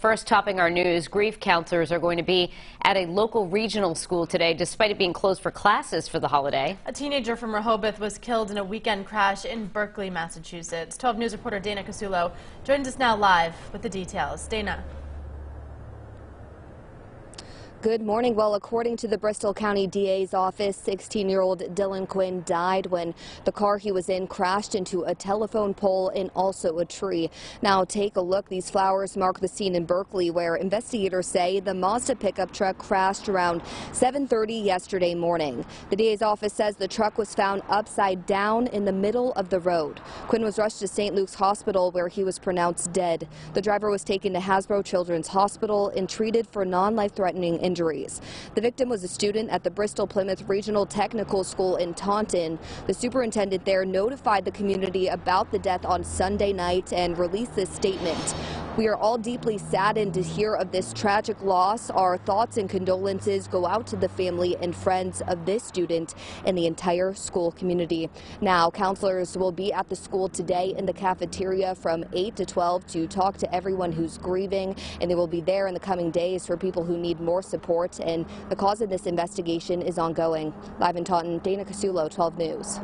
First, topping our news, grief counselors are going to be at a local regional school today, despite it being closed for classes for the holiday. A teenager from Rehoboth was killed in a weekend crash in Berkley, Massachusetts. 12 News reporter Dana Casulo joins us now live with the details. Dana. Good morning. Well, according to the Bristol County DA's office, 16-year-old Dylan Quinn died when the car he was in crashed into a telephone pole and also a tree. Now, take a look. These flowers mark the scene in Berkley where investigators say the Mazda pickup truck crashed around 7.30 yesterday morning. The DA's office says the truck was found upside down in the middle of the road. Quinn was rushed to St. Luke's Hospital where he was pronounced dead. The driver was taken to Hasbro Children's Hospital and treated for non-life-threatening injuries. The victim was a student at the Bristol Plymouth Regional Technical School in Taunton. The superintendent there notified the community about the death on Sunday night and released this statement. We are all deeply saddened to hear of this tragic loss. Our thoughts and condolences go out to the family and friends of this student and the entire school community. Now, counselors will be at the school today in the cafeteria from 8 to 12 to talk to everyone who's grieving, and they will be there in the coming days for people who need more support. And the cause of this investigation is ongoing. Live in Taunton, Dana Casulo, 12 News.